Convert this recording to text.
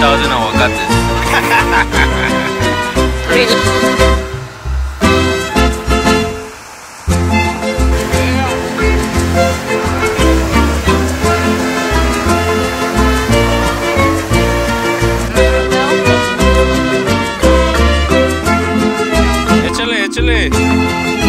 thousand hour gutters. चले